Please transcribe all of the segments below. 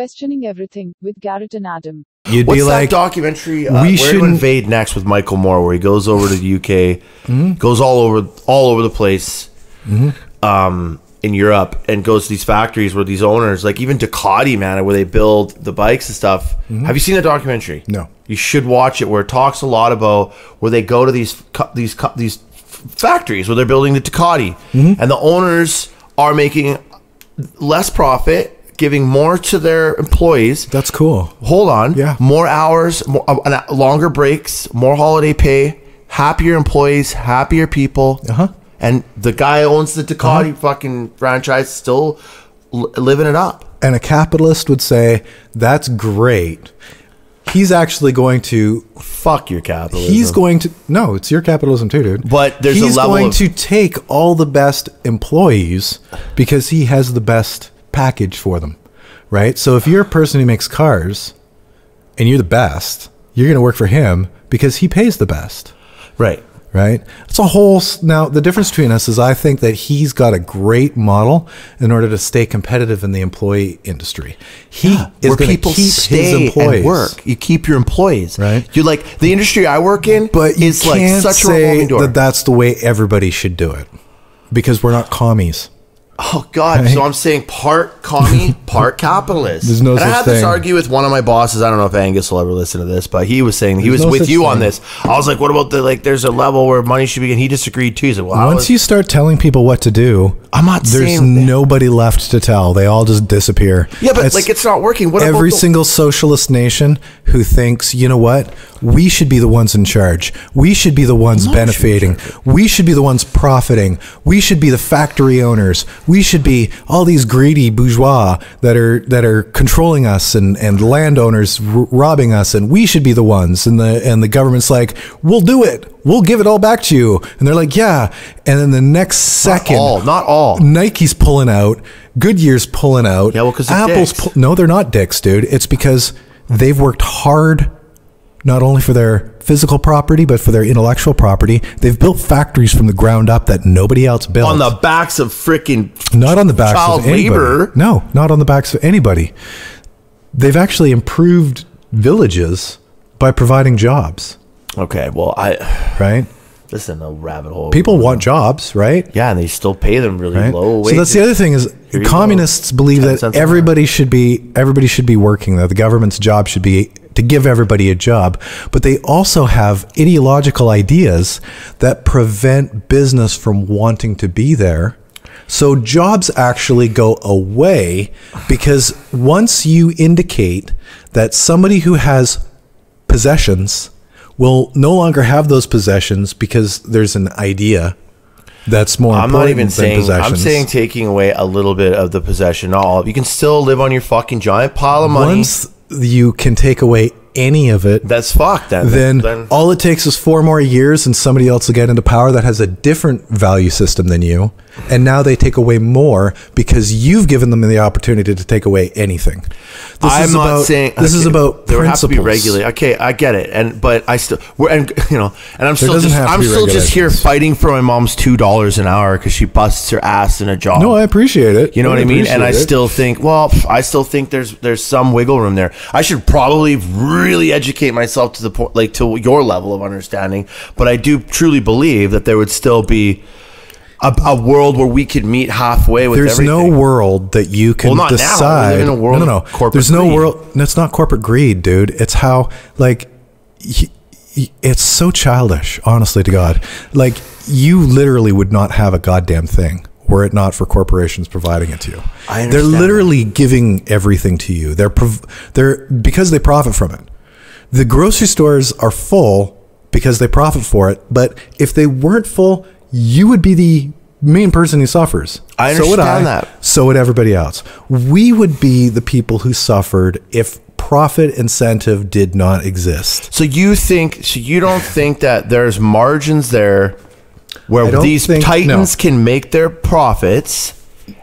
Questioning Everything with Garrett and Adam. You'd What's be that like, documentary? Uh, we we shouldn't- invade next with Michael Moore, where he goes over to the UK, Mm-hmm. goes all over all over the place, um, in Europe, and goes to these factories where these owners, like even Ducati, man, where they build the bikes and stuff. Have you seen the documentary? Mm-hmm. No. You should watch it. Where it talks a lot about where they go to these these these factories where they're building the Ducati, Mm-hmm. and the owners are making less profit, giving more to their employees that's cool. hold on. Yeah. More hours, more, uh, uh, longer breaks, more holiday pay, happier employees, happier people. Uh-huh. And the guy owns the Ducati fucking franchise still l- living it up. And a capitalist would say, that's great. He's actually going to Fuck your capitalism. He's going to no, it's your capitalism too, dude. But there's a level he's going of- to take all the best employees because he has the best package for them, right? So if you're a person who makes cars and you're the best, you're going to work for him because he pays the best, right. right? It's a whole now. The difference between us is I think that he's got a great model in order to stay competitive in the employee industry. He is Where people keep his stay employees and work. You keep your employees. Right. You like the industry I work in, But you is like such a say revolving door. that that's the way everybody should do it because we're not commies. Oh God! So I'm saying part commie, part capitalist. There's no and I had this argue with one of my bosses. I don't know if Angus will ever listen to this, but he was saying he There's was no with you on this. I was like, "What about the like?" There's a level where money should be, and he disagreed too. He said, "Well, Once was- you start telling people what to do, I'm not there's nobody left to tell. They all just disappear. yeah, but like it's not working." What every single socialist nation who thinks, you know what, we should be the ones in charge. We should be the ones benefiting. We should be the ones profiting. We should be the factory owners. We should be all these greedy bourgeois that are that are controlling us and and landowners r- robbing us, and we should be the ones. And the and the government's like, we'll do it. We'll give it all back to you. And they're like, yeah. And then the next second, all, not all. Nike's pulling out, Goodyear's pulling out. Yeah, well, 'cause they're Apple's pull- no, they're not dicks, dude. It's because they've worked hard, not only for their physical property but for their intellectual property. They've built factories from the ground up that nobody else built. on the backs of freaking not on the backs child of anybody. labor. No, not on the backs of anybody. They've actually improved villages by providing jobs. Okay, well, I Right? this is a rabbit hole. People want jobs, right? yeah, and they still pay them really right? low. So that's the other thing is communists go. believe that cents an hour. everybody should be everybody should be working. That the government's job should be to give everybody a job, but they also have ideological ideas that prevent business from wanting to be there. So jobs actually go away because once you indicate that somebody who has possessions will no longer have those possessions because there's an idea that's more I'm important not even saying. I'm saying taking away a little bit of the possession. All. You can still live on your fucking giant pile of money. once you can take away any of it, that's fucked. Then, then, all it takes is four more years and somebody else will get into power that has a different value system than you. And now they take away more because you've given them the opportunity to take away anything. This I'm is not about, saying this is okay, about there has to be principles. regulated. Okay, I get it, and but I still we're and you know, and I'm still just I'm still just here fighting for my mom's two dollars an hour because she busts her ass in a job. No, I appreciate it. You know what I mean? And I it. still think, well, I still think there's there's some wiggle room there. I should probably really educate myself to the point, like to your level of understanding. But I do truly believe that there would still be a, a world where we could meet halfway with There's everything. no world that you can Well, now. Decide. live in a world no, no, no. corporate There's no greed. world. That's not corporate greed, dude. It's how like it's so childish. Honestly, to God, like you literally would not have a goddamn thing were it not for corporations providing it to you. I They're literally giving everything to you. They're prov- they're because they profit from it. The grocery stores are full because they profit for it. But if they weren't full, you would be the main person who suffers. I So would I. understand that. So would everybody else. We would be the people who suffered if profit incentive did not exist. So you think? So you don't think that there's margins there where these think- titans no. can make their profits,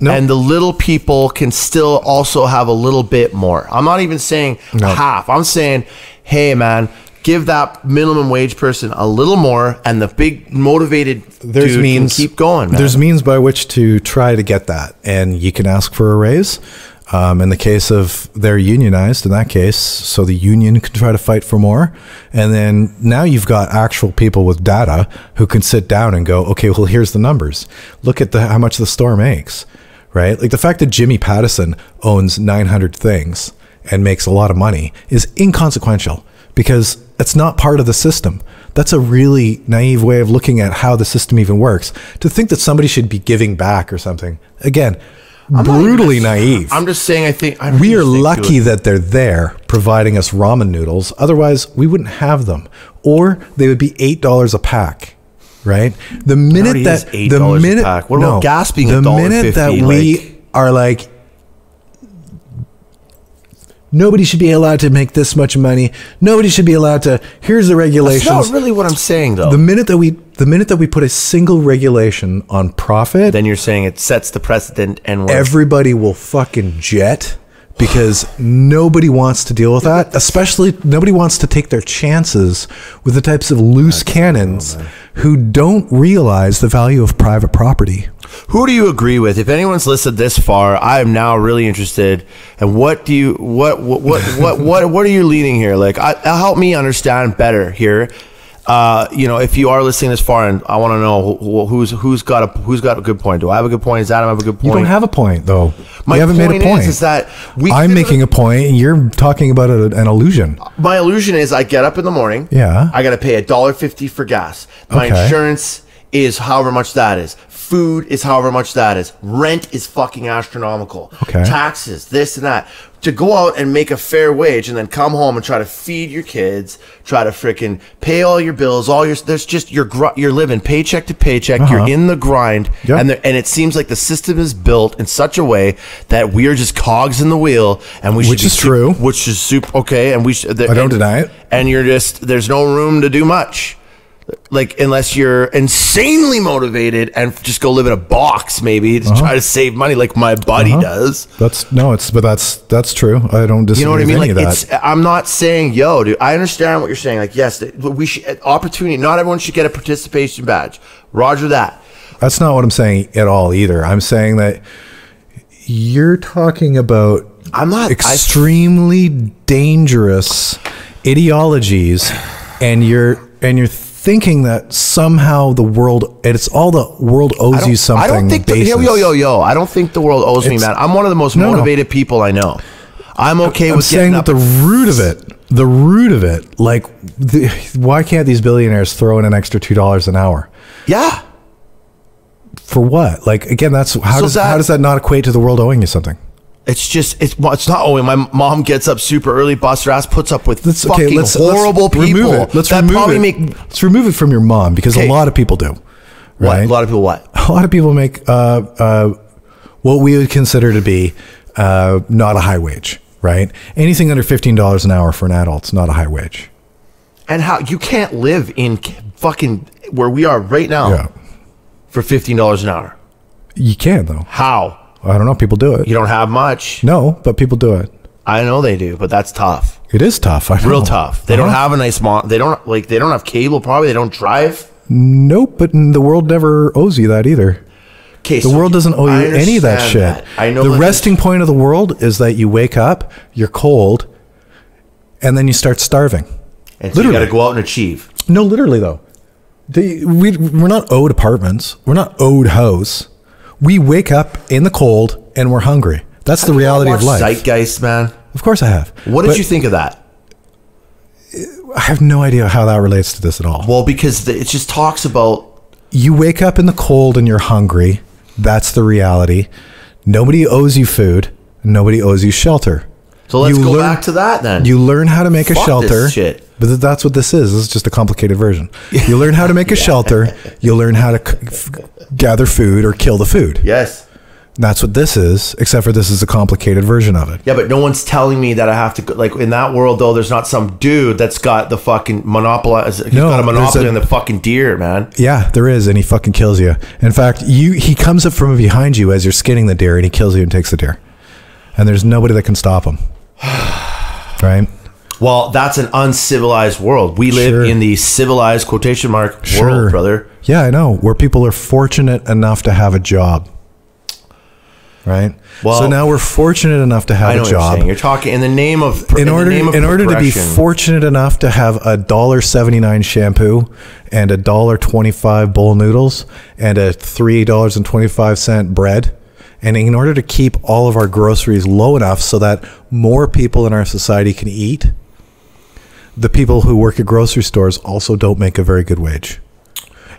No. and the little people can still also have a little bit more? I'm not even saying No. half. I'm saying, hey man, give that minimum wage person a little more, and the big motivated There's dude means can keep going. Man. There's means by which to try to get that, and you can ask for a raise. Um, in the case of they're unionized, in that case, so the union can try to fight for more. And then now you've got actual people with data who can sit down and go, okay, well, here's the numbers. Look at the how much the store makes, right? Like the fact that Jimmy Pattison owns 900 things and makes a lot of money is inconsequential because it's not part of the system. That's a really naive way of looking at how the system even works. To think that somebody should be giving back or something, again, not brutally even- naive. I'm just saying. I think I we are lucky that they're there providing us ramen noodles. Otherwise, we wouldn't have them, or they would be eight dollars a pack. Right. The minute that $8 the minute. What about no, gas being the minute $1.50, that we like- are like nobody should be allowed to make this much money. Nobody should be allowed to. Here's the regulation. That's not really what I'm saying, though. the minute that we the minute that we put a single regulation on profit, then you're saying it sets the precedent, and everybody will fucking jet because nobody wants to deal with that. Especially nobody wants to take their chances with the types of loose cannons who don't realize the value of private property. Who do you agree with? If anyone's listened this far, I am now really interested. And what do you what what what what what, what are you leaning here? Like, I, help me understand better here. Uh, you know, if you are listening this far, and I want to know who, who's who's got a who's got a good point. Do I have a good point? Does Adam have a good point? You don't have a point though. My you haven't made point a point. is, is that we I'm making a point and you're talking about a, an illusion. my illusion is I get up in the morning. Yeah. I got to pay a dollar fifty for gas. My Okay. insurance is however much that is. Food is however much that is. Rent is fucking astronomical. Okay. Taxes, this and that. To go out and make a fair wage and then come home and try to feed your kids, try to frickin' pay all your bills, all your there's just you're gr- you're living paycheck to paycheck. Uh-huh. You're in the grind, Yep. and there, and it seems like the system is built in such a way that we are just cogs in the wheel, and we should Which is true. which is super okay, and we should. I don't deny it. And you're just there's no room to do much, like unless you're insanely motivated and just go live in a box maybe to uh-huh. try to save money, like my buddy uh-huh. does. That's no, it's but that's that's true. I don't disagree You know what i mean like it's i'm not saying, yo, dude. I understand what you're saying. Like, yes, we should opportunity. Not everyone should get a participation badge. Roger that. That's not what I'm saying at all either. I'm saying that you're talking about I'm not. I, extremely dangerous ideologies and you're and you're thinking that somehow the world it's all the world owes you something I don't think. The, yo, yo, yo, yo. I don't think the world owes me, It's- man. I'm one of the most No, no. motivated people I know. I'm okay I'm with saying that the root of it the root of it like the, why can't these billionaires throw in an extra two dollars an hour yeah. for what like again that's how So does that- how does that not equate to the world owing you something It's just it's it's not owing. My mom gets up super early, busts her ass, puts up with Let's fucking okay. Let's horrible let's people Remove it. Let's that remove probably it. make let's remove it from your mom because Okay. a lot of people do. what? Right. A lot of people what? A lot of people make uh, uh, what we would consider to be uh, not a high wage. Right. Anything under fifteen dollars an hour for an adult is not a high wage. And how you can't live in fucking where we are right now Yeah. for fifteen dollars an hour. You can though. How? I don't know. People do it. You don't have much. No, but people do it. I know they do, but that's tough. It is tough. I Real know. tough. They don't Uh-huh. have a nice mom. They don't like. They don't have cable. Probably they don't drive. Nope, but the world never owes you that either. Okay, The world doesn't owe you any of that shit. I know the resting point of the world is that you wake up, you're cold, and then you start starving. And so you got to go out and achieve. No, literally though. The, we we're not owed apartments. We're not owed house. We wake up in the cold and we're hungry. That's the reality of life. Zeitgeist, man. Of course, I have. What did But you think of that? I have no idea how that relates to this at all. Well, because the, it just talks about you wake up in the cold and you're hungry. That's the reality. Nobody owes you food. Nobody owes you shelter. So let's You go learn- back to that then. You learn how to make a Fuck this shelter. shit. But that's what this is. This is just a complicated version. You learn how to make a shelter. You learn how to c- gather food or kill the food. yes. That's what this is, except for this is a complicated version of it. Yeah, but no one's telling me that I have to go, like in that world though. There's not some dude that's got the fucking monopoly. He's No, got a monopoly a- on the fucking deer, man. Yeah, there is, and he fucking kills you. In fact, you he comes up from behind you as you're skinning the deer, and he kills you and takes the deer. And there's nobody that can stop him. Right? Well, that's an uncivilized world. We live Sure. in the civilized quotation mark Sure. world, brother. Yeah, I know. Where people are fortunate enough to have a job. right? Well- so now we're fortunate enough to I have know a what you're job. You're talking in the name of in the order name of in order to be fortunate enough to have a dollar seventy nine shampoo and a dollar twenty five bowl noodles and a three dollars and twenty five cent bread, and in order to keep all of our groceries low enough so that more people in our society can eat, the people who work at grocery stores also don't make a very good wage.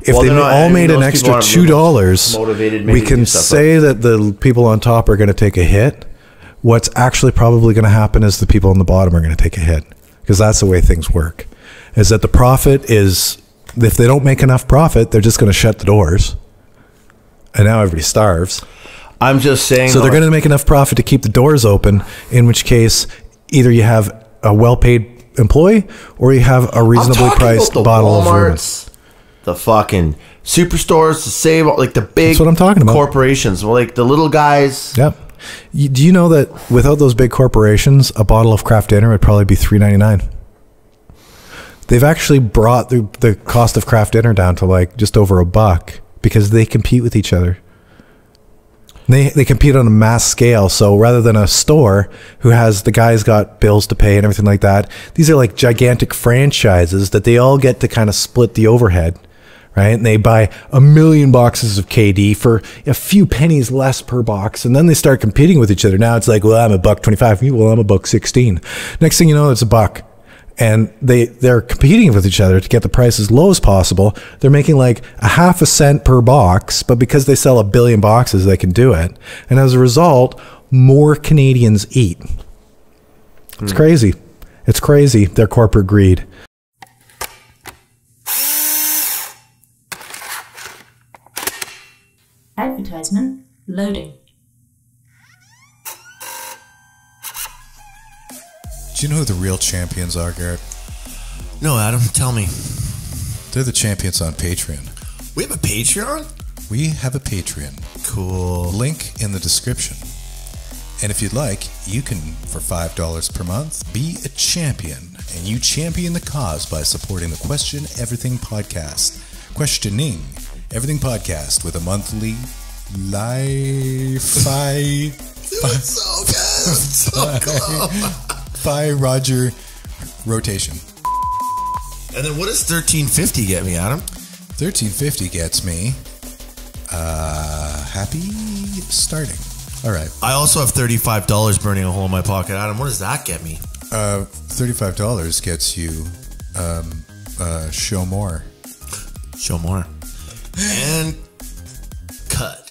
If Well, they not- all made an extra two dollars, we can stuff, say that the people on top are going to take a hit. What's actually probably going to happen is the people on the bottom are going to take a hit because that's the way things work. Is that the profit is if they don't make enough profit, they're just going to shut the doors, and now everybody starves. I'm just saying. So they're going to make enough profit to keep the doors open. In which case, either you have a well-paid employee or you have a reasonably priced bottle of vermin. Walmarts, the fucking superstores, the save, like the big. That's what I'm talking about. Corporations, well, like the little guys. Yep. Do you know that without those big corporations, a bottle of Kraft Dinner would probably be three ninety nine? They've actually brought the, the cost of Kraft Dinner down to like just over a buck because they compete with each other. They they compete on a mass scale. So rather than a store who has the guys got bills to pay and everything like that, these are like gigantic franchises that they all get to kind of split the overhead, right? And they buy a million boxes of KD for a few pennies less per box, and then they start competing with each other. Now it's like, well, I'm a buck twenty five. Well, I'm a buck sixteen. Next thing you know, it's a buck and they they're competing with each other to get the price as low as possible. They're making like a half a cent per box, but because they sell a billion boxes, they can do it. And as a result, more Canadians eat. It's hmm. crazy. It's crazy. Their corporate greed. Advertisement loading. Do you know who the real champions are, Garrett? No, Adam, tell me. They're the champions on Patreon. We have a Patreon. We have a Patreon. Cool. Link in the description. And if you'd like, you can, for $5 per month, be a champion. And you champion the cause by supporting the Question Everything podcast. Questioning Everything podcast with a monthly live fi So good. So cool. By Roger rotation. And then what does thirteen fifty get me, Adam? 1350 gets me uh happy starting. All right. I also have thirty-five dollars burning a hole in my pocket, Adam. What does that get me? Uh, thirty-five dollars gets you um, uh, show more. Show more. And cut.